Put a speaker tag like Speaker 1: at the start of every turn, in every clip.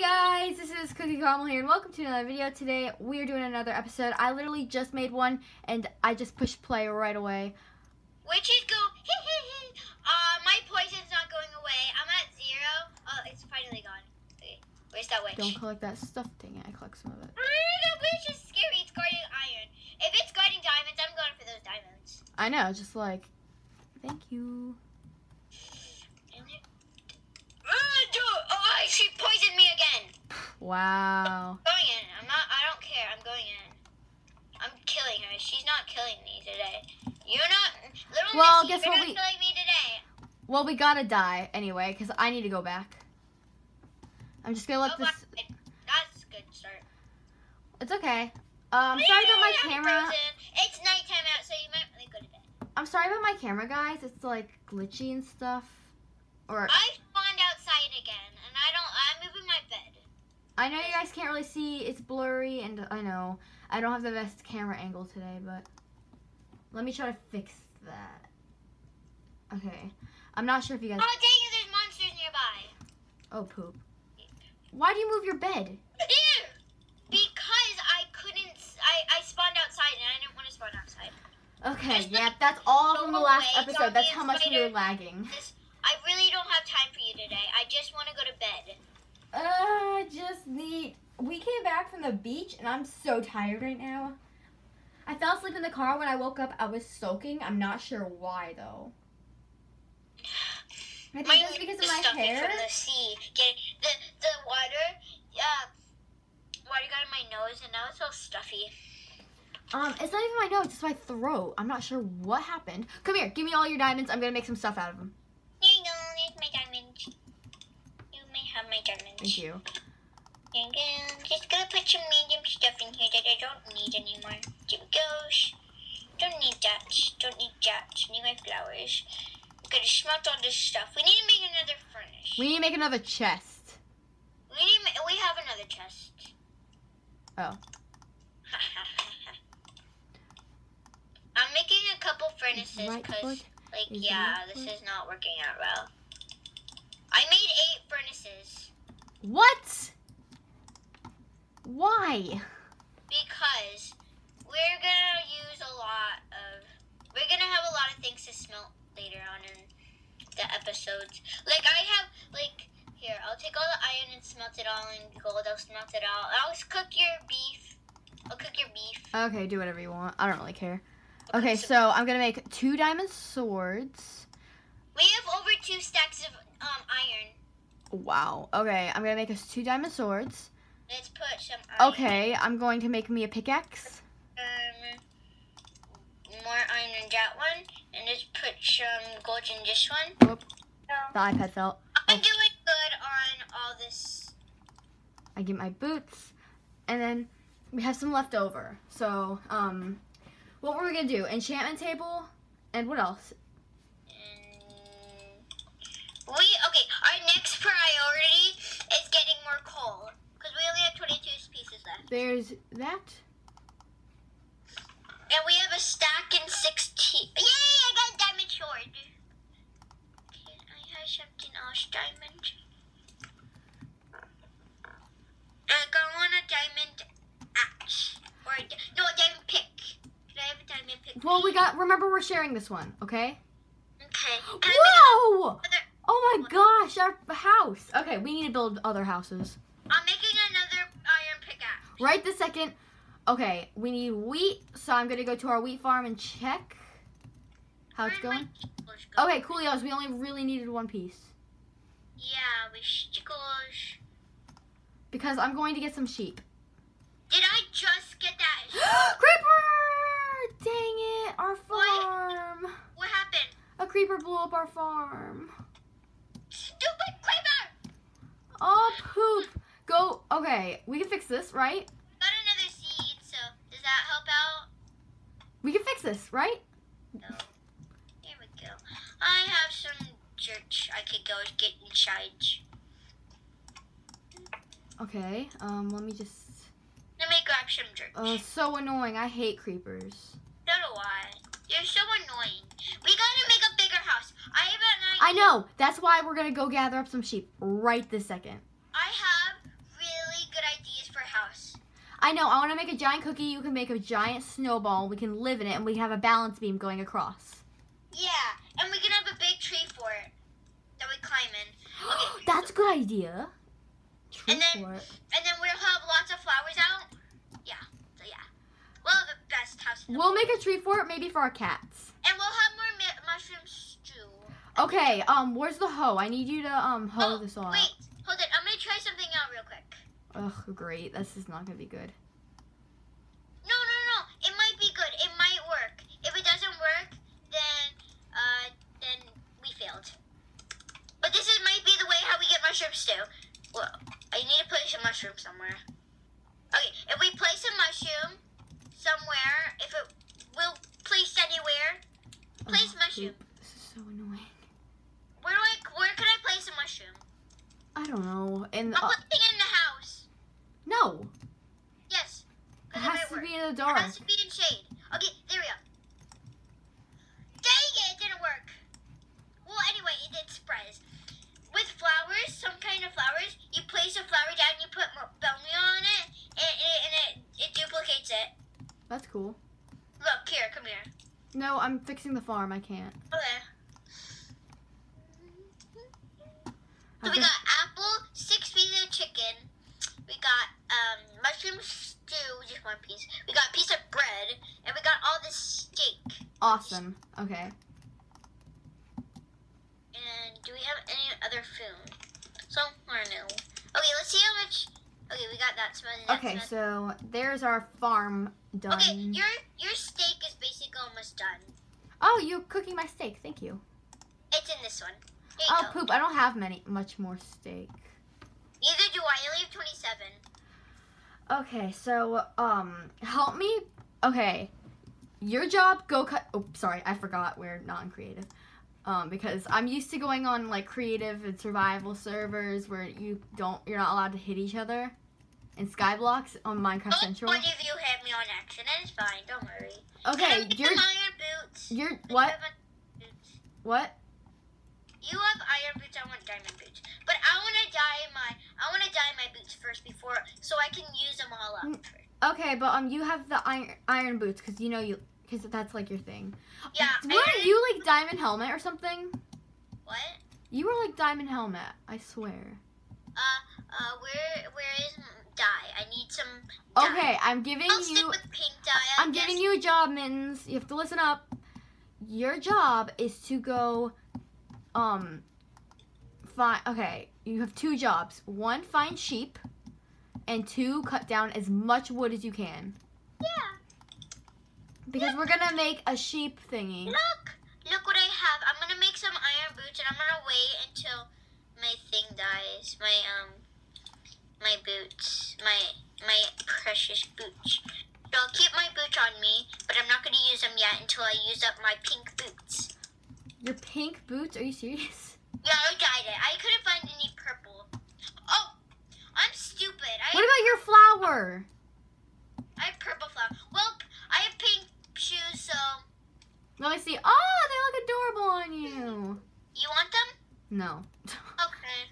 Speaker 1: guys, this is Cookie Caramel here, and welcome to another video. Today, we are doing another episode. I literally just made one, and I just pushed play right away.
Speaker 2: Witches go, uh, my poison's not going away. I'm at zero. Oh, it's finally gone. Okay, where's that witch?
Speaker 1: Don't collect that stuff. Dang it, I collect some of it.
Speaker 2: that witch is scary. It's guarding iron. If it's guarding diamonds, I'm going for those diamonds.
Speaker 1: I know, just like, thank you.
Speaker 2: Oh, she poisoned me again.
Speaker 1: Wow.
Speaker 2: Going in. I'm not. I don't care. I'm going in. I'm killing her. She's not killing me today. You're not. Little
Speaker 1: Well,
Speaker 2: Missy,
Speaker 1: guess what
Speaker 2: not
Speaker 1: we-
Speaker 2: killing me today.
Speaker 1: Well, we gotta die anyway, because I need to go back. I'm just gonna let
Speaker 2: Oh,
Speaker 1: this.
Speaker 2: my- That's a good start.
Speaker 1: It's okay. Um, I'm sorry about my camera.
Speaker 2: It's nighttime out, so you might to go to bed.
Speaker 1: I'm sorry about my camera, guys. It's like glitchy and stuff. Or
Speaker 2: I spawned outside again, and I don't. I'm moving my bed.
Speaker 1: I know you guys can't really see. It's blurry, and I know I don't have the best camera angle today, but let me try to fix that. Okay, I'm not sure if you guys.
Speaker 2: Oh dang it! There's monsters nearby.
Speaker 1: Oh poop! Why do you move your bed?
Speaker 2: Because I couldn't. I I spawned outside, and I didn't want to spawn outside.
Speaker 1: Okay,
Speaker 2: There's
Speaker 1: yeah, that's all from the last episode. That's how much we were lagging.
Speaker 2: This. I really don't have time for you today. I just want to go to bed.
Speaker 1: Uh, I just need. We came back from the beach, and I'm so tired right now. I fell asleep in the car. When I woke up, I was soaking. I'm not sure why though. I think it's because of my hair.
Speaker 2: from the sea. Get the the water. Yeah. Water got in my nose, and now it's all stuffy.
Speaker 1: Um, it's not even my nose, it's my throat. I'm not sure what happened. Come here, give me all your diamonds. I'm gonna make some stuff out of them.
Speaker 2: Here you go. Here's my diamonds. You have.
Speaker 1: Thank you.
Speaker 2: Go. Just gonna put some medium stuff in here that I don't need anymore. Here we go. Don't need that. Don't need that. Need my flowers. Gotta smelt all this stuff. We need to make another furnace.
Speaker 1: We need to make another chest.
Speaker 2: We need. We have another chest.
Speaker 1: Oh.
Speaker 2: I'm making a couple furnaces
Speaker 1: Right
Speaker 2: because,
Speaker 1: foot
Speaker 2: like,
Speaker 1: is
Speaker 2: yeah, this is not working out well. I made eight furnaces
Speaker 1: What? Why?
Speaker 2: because we're gonna use a lot of. We're gonna have a lot of things to smelt later on in the episodes. Like I have, like, here I'll take all the iron and smelt it all in gold. I'll smelt it all. I'll cook your beef. I'll cook your beef.
Speaker 1: Okay, do whatever you want. I don't really care. Okay, so I'm gonna make two diamond swords.
Speaker 2: we have over two stacks of um iron.
Speaker 1: Wow. Okay, I'm gonna make us two diamond swords.
Speaker 2: Let's put some. Iron.
Speaker 1: Okay, I'm going to make me a pickaxe.
Speaker 2: um, more iron in that one, and let's put some gold in this one.
Speaker 1: Whoop.
Speaker 2: So,
Speaker 1: The iPad fell.
Speaker 2: I'm
Speaker 1: Oh.
Speaker 2: doing good on all this.
Speaker 1: I get my boots, and then we have some left over. So, um, what were we gonna do? Enchantment table, and what else?
Speaker 2: And we Priority is getting more coal because we only have 22 pieces left,
Speaker 1: There's that.
Speaker 2: and we have a stack in 16. Yay! I got a diamond sword. Can I have something else diamond? I want a diamond axe or a, di- no a diamond pick. Can I have a diamond pick?
Speaker 1: Well, we got. Remember, we're sharing this one? Okay.
Speaker 2: Can I
Speaker 1: Whoa!
Speaker 2: make another?
Speaker 1: Oh my gosh, our house. Okay, we need to build other houses.
Speaker 2: I'm making another iron pickaxe.
Speaker 1: Right this second. Okay, we need wheat, so I'm gonna go to our wheat farm and check how it's
Speaker 2: Where'd my
Speaker 1: going.
Speaker 2: go?
Speaker 1: Okay, coolios, we only really needed one piece.
Speaker 2: Yeah, with stickles.
Speaker 1: Because I'm going to get some sheep.
Speaker 2: Did I just get that?
Speaker 1: creeper! Dang it, our
Speaker 2: What?
Speaker 1: farm.
Speaker 2: what happened?
Speaker 1: A creeper blew up our farm.
Speaker 2: Stupid creeper!
Speaker 1: Oh, poop. Go, okay, we can fix this, right?
Speaker 2: Got another seed, so does that help out?
Speaker 1: We can fix this, right?
Speaker 2: No. Here we go. I have some dirt I could go get inside.
Speaker 1: Okay, um, let me just...
Speaker 2: Let me grab some dirt.
Speaker 1: Uh, so annoying. I hate creepers.
Speaker 2: So do I. You're so annoying. We gotta make a bigger house. I have an
Speaker 1: I know. That's why we're gonna go gather up some sheep right this second.
Speaker 2: I have really good ideas for a house.
Speaker 1: I know. I want to make a giant cookie. You can make a giant snowball. We can live in it, and we have a balance beam going across.
Speaker 2: Yeah, and we can have a big tree for it that we climb in. Okay.
Speaker 1: That's a good idea. Tree
Speaker 2: And then-
Speaker 1: fort.
Speaker 2: And then we'll have lots of flowers out. Yeah. So yeah. We'll have the best house. in the
Speaker 1: We'll make a tree fort maybe for our cats.
Speaker 2: And we'll have more mushroom stew.
Speaker 1: Okay. Um. Where's the hoe? I need you to um hoe
Speaker 2: oh,
Speaker 1: this all
Speaker 2: wait. Hold it. I'm gonna try something out real quick.
Speaker 1: Ugh. Great. This is not gonna be good.
Speaker 2: No, no, no. It might be good. It might work. If it doesn't work, then uh, then we failed. But this is might be the way how we get mushroom stew. Well, I need to place a mushroom somewhere. Okay, if we place a mushroom somewhere, if it will place anywhere, Place
Speaker 1: Ugh,
Speaker 2: mushroom.
Speaker 1: poop. This is so annoying.
Speaker 2: where do I where can I place a mushroom?
Speaker 1: I don't know. And
Speaker 2: I'm
Speaker 1: uh,
Speaker 2: putting it in the house.
Speaker 1: no,
Speaker 2: Yes.
Speaker 1: it has to
Speaker 2: work.
Speaker 1: be in the dark.
Speaker 2: It has to be in shade. Okay, there we go. Dang it, it didn't work. Well, anyway, it did spread. With flowers, some kind of flowers, you place a flower down, you put meal on it, and, it, and it, it duplicates it.
Speaker 1: That's cool.
Speaker 2: Here, come here.
Speaker 1: No, I'm fixing the farm. I can't.
Speaker 2: Okay. So we got apple, six pieces of chicken. We got um, mushroom stew, just one piece. We got a piece of bread, and we got all this steak.
Speaker 1: awesome. Okay.
Speaker 2: And do we have any other food? So don't know. Okay, let's see how much. Okay, we got that. Smell that.
Speaker 1: Okay, so there's our farm done.
Speaker 2: Okay, your your steak almost done.
Speaker 1: Oh, you're cooking my steak. Thank you.
Speaker 2: It's in this one.
Speaker 1: Oh,
Speaker 2: go.
Speaker 1: poop. I don't have many much more steak.
Speaker 2: Neither do I. I only have twenty-seven.
Speaker 1: Okay, so um, help me. Okay, your job. Go cut. Oh, sorry, I forgot we're not in creative. Um, because I'm used to going on like creative and survival servers where you don't, you're not allowed to hit each other. In Skyblocks on Minecraft
Speaker 2: Oh,
Speaker 1: Central.
Speaker 2: one of you had me on accident. It's fine. Don't worry.
Speaker 1: Okay,
Speaker 2: Can I get
Speaker 1: you're
Speaker 2: some iron boots.
Speaker 1: you're what what?
Speaker 2: You have iron boots. I want diamond boots. But I want to dye my. I want to dye my boots first before, so I can use them all up.
Speaker 1: Mm. Okay, but um, you have the iron iron boots because you know you because that's like your thing.
Speaker 2: Yeah.
Speaker 1: Weren't
Speaker 2: iron-
Speaker 1: you like diamond helmet or something?
Speaker 2: What?
Speaker 1: You were like diamond helmet. I swear.
Speaker 2: Uh, uh, where where is dye? I need some. Dye.
Speaker 1: Okay, I'm giving
Speaker 2: I'll stick
Speaker 1: you.
Speaker 2: with pink dye. I
Speaker 1: I'm
Speaker 2: guess.
Speaker 1: giving you a job, Mittens. You have to listen up. Your job is to go, um, find. Okay, you have two jobs. One, find sheep, and two, cut down as much wood as you can.
Speaker 2: Yeah.
Speaker 1: Because we're gonna make a sheep thingy.
Speaker 2: Look, look what I have. I'm gonna make some iron boots, and I'm gonna wait until my thing dies. My um, my boots, my my precious boots. So I'll keep my boots on me, but I'm not gonna use them yet until I use up my pink boots.
Speaker 1: Your pink boots? Are you serious?
Speaker 2: Yeah, I dyed it. I couldn't find any purple. Oh, I'm stupid. I
Speaker 1: What about your flower?
Speaker 2: I have purple flower. Well, I have pink shoes, so
Speaker 1: Let me see. Oh, they look adorable on you.
Speaker 2: you want them?
Speaker 1: No,
Speaker 2: Okay.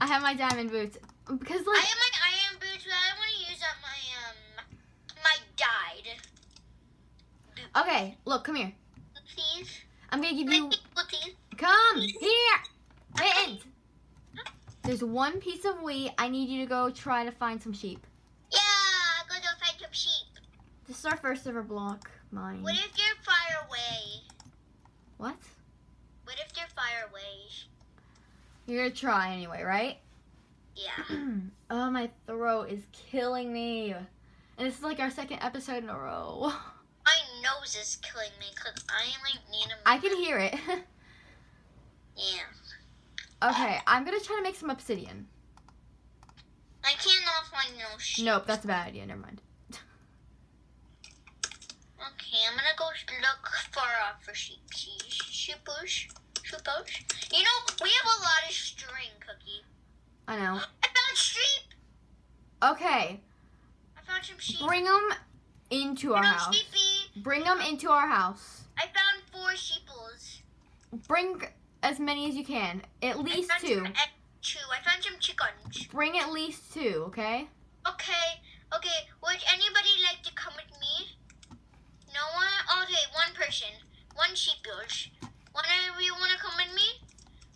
Speaker 1: I have my diamond boots because like
Speaker 2: I
Speaker 1: like
Speaker 2: have my iron boots, but I want to use up my um my dyed.
Speaker 1: okay. Look, come here.
Speaker 2: Please.
Speaker 1: I'm gonna give you. Come here. Mittens. There's one piece of wheat. I need you to go try to find some sheep.
Speaker 2: Yeah, I go to find some sheep.
Speaker 1: This is our first ever block mine.
Speaker 2: What if you're far away?
Speaker 1: What?
Speaker 2: What if they're far away?
Speaker 1: You're gonna try anyway, right?
Speaker 2: Yeah.
Speaker 1: oh, my throat is killing me. And this is like our second episode in a row.
Speaker 2: My nose is killing me because I like need a.
Speaker 1: I can hear it.
Speaker 2: Yeah.
Speaker 1: okay, I'm gonna try to make some obsidian.
Speaker 2: I cannot find no sheep.
Speaker 1: Nope, that's a bad idea. Never mind.
Speaker 2: Okay, I'm gonna go look far off for sheep. Sheepush. Sheepush. You know, we have a lot of string, Cookie.
Speaker 1: I know.
Speaker 2: I found sheep.
Speaker 1: Okay,
Speaker 2: I found some sheep.
Speaker 1: bring them into our house.
Speaker 2: sheepy.
Speaker 1: Bring them into our house.
Speaker 2: I found four sheeples.
Speaker 1: Bring as many as you can. At least
Speaker 2: I found
Speaker 1: two.
Speaker 2: Some, two. I found some chickens.
Speaker 1: Bring at least two, okay?
Speaker 2: Okay. Okay. Would anybody like to come with me? No one? Okay, one person. One sheepish. One of you want to come with me?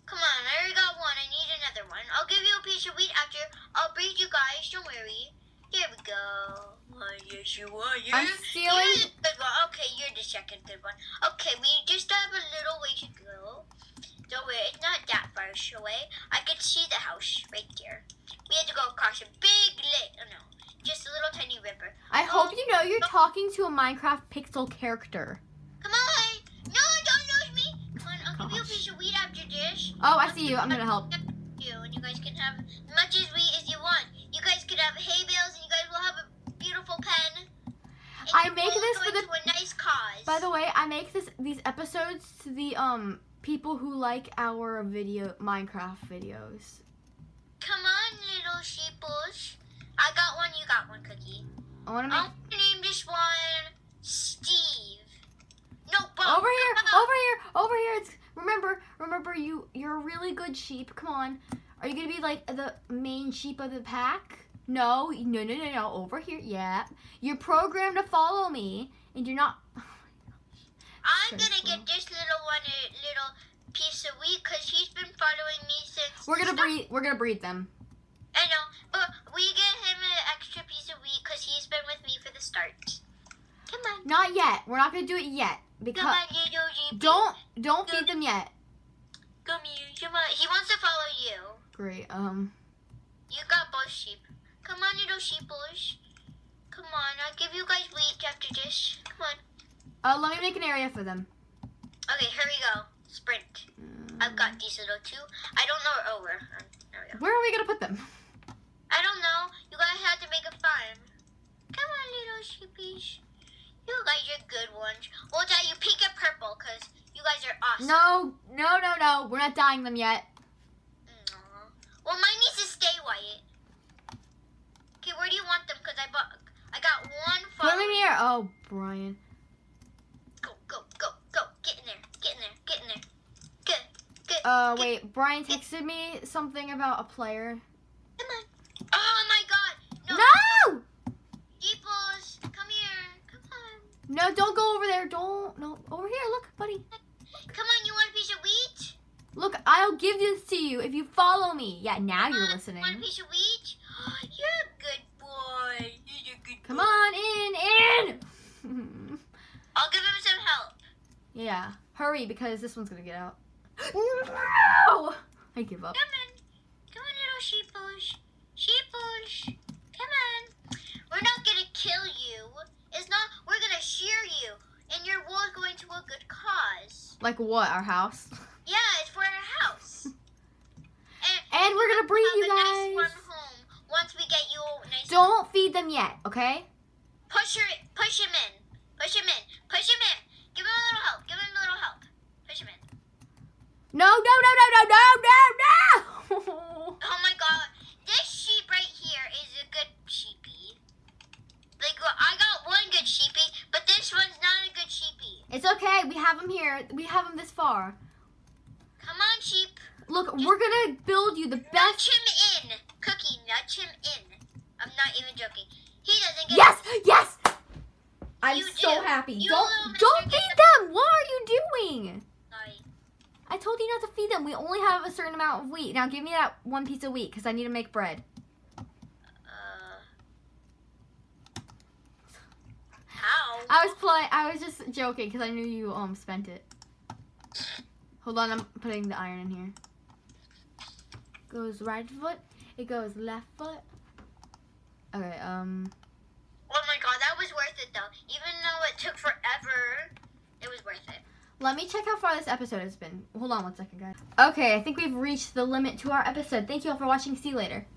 Speaker 2: Come on, I already got one. I need another one. I'll give you a piece of wheat after. I'll breed you guys. Don't worry. Here we go. Oh, yes, you are. You're,
Speaker 1: I'm
Speaker 2: you're the good one. Okay, you're the second good one. Okay, we just have a little way to go. Don't worry, it's not that far away. I can see the house right there. We had to go across a big lake. Oh no, just a little tiny river.
Speaker 1: I hope oh, you know you're oh. talking to a Minecraft pixel character.
Speaker 2: Come on! No, don't lose me! Come on, I'll give you a
Speaker 1: Gosh.
Speaker 2: piece of wheat after this.
Speaker 1: Oh, I see you. I'm gonna help.
Speaker 2: You and you guys can have as much as wheat as you want. You guys could have hay bales, and you guys will have a beautiful pen.
Speaker 1: I make this for the-
Speaker 2: to a nice cause.
Speaker 1: By the way, I make this these episodes to the um people who like our video Minecraft videos.
Speaker 2: Come on, little sheeples. I got one. You got one, Cookie.
Speaker 1: I want to make
Speaker 2: I'm name this one Steve. No, Bob.
Speaker 1: over here, over here, over here. It's remember, remember you. You're a really good sheep. Come on. Are you gonna be like the main sheep of the pack? No, no, no, no, no. Over here, yeah. You're programmed to follow me, and you're not.
Speaker 2: Oh
Speaker 1: I'm
Speaker 2: gonna get this little one a little piece of wheat because he's been following me since.
Speaker 1: We're gonna breed. We're gonna breed them.
Speaker 2: I know, but we get him an extra piece of wheat because he's been with me for the start. Come on,
Speaker 1: Not yet. We're not gonna do it yet
Speaker 2: come
Speaker 1: because
Speaker 2: on, little sheep.
Speaker 1: don't don't feed them yet.
Speaker 2: come here. Come on. He wants to follow you.
Speaker 1: Great. Um.
Speaker 2: You got both sheep. Come on, little sheeples. Come on, I'll give you guys wheat after this. Come on.
Speaker 1: Uh, let me make an area for them.
Speaker 2: Okay, here we go. Sprint. I've got these little two. I don't know. Oh, where? um, There we go.
Speaker 1: Where are we gonna put them?
Speaker 2: I don't know. You guys have to make a farm. Come on, little sheepies. You guys are good ones. Well, Dad, you pick a purple because you guys are awesome.
Speaker 1: No, no, no, no. We're not dyeing them yet.
Speaker 2: Aw. Well, mine needs to stay white. Okay, where do you want them? Because I bought, I got one
Speaker 1: Put them here. Oh, Brian.
Speaker 2: Go, go, go, go. Get in there. Get in there. Get in there. Good. Good.
Speaker 1: Uh, wait. Brian texted me something about a player.
Speaker 2: Come on. Oh my God. No.
Speaker 1: No!
Speaker 2: Jeepos, come here. Come on.
Speaker 1: No, don't go over there. Don't. No, over here. Look, buddy.
Speaker 2: Come on. You want a piece of wheat?
Speaker 1: Look, I'll give this to you if you follow me. Yeah, now you're listening.
Speaker 2: Want a piece of wheat? You're a good boy. You're a good
Speaker 1: Come
Speaker 2: boy.
Speaker 1: on, in, in.
Speaker 2: I'll give him some help.
Speaker 1: yeah, hurry because this one's gonna get out. No! I give up.
Speaker 2: Come on. Come on, little sheepush. Sheepush. Come on. We're not gonna kill you. It's not. We're gonna shear you, and your wool is going to a good cause.
Speaker 1: Like what? Our house?
Speaker 2: Yeah, it's for our house. And,
Speaker 1: And we're gonna breed
Speaker 2: have
Speaker 1: you
Speaker 2: a nice
Speaker 1: guys.
Speaker 2: home once we get you a nice.
Speaker 1: Don't feed them yet, okay?
Speaker 2: Push her. Push him in. Push him in. Push him in. Give him a little help. Give him a little help. Push him in.
Speaker 1: No, no, no, no, no, no, no, no!
Speaker 2: Oh my god. This sheep right here is a good sheepy. Like, I got good sheepy, but this one's not a good sheepy.
Speaker 1: it's okay. We have them here. We have them this far.
Speaker 2: Come on, sheep.
Speaker 1: Look, we're gonna build you the best.
Speaker 2: Nudge him in. Cookie, nudge him in. I'm not even joking. He doesn't get
Speaker 1: Yes, yes. I'm
Speaker 2: You
Speaker 1: so
Speaker 2: do.
Speaker 1: happy.
Speaker 2: You
Speaker 1: don't, don't feed
Speaker 2: Get
Speaker 1: them. What are you doing?
Speaker 2: Sorry.
Speaker 1: I told you not to feed them. We only have a certain amount of wheat. Now give me that one piece of wheat because I need to make bread.
Speaker 2: Uh. How?
Speaker 1: I was playing. I was just joking because I knew you um spent it. Hold on, I'm putting the iron in here. Goes right foot. It goes left foot. Okay. Um.
Speaker 2: Oh my god, that was worth it though. Even though it took forever, it was worth it.
Speaker 1: Let me check how far this episode has been. Hold on one second, guys. Okay, I think we've reached the limit to our episode. Thank you all for watching. See you later.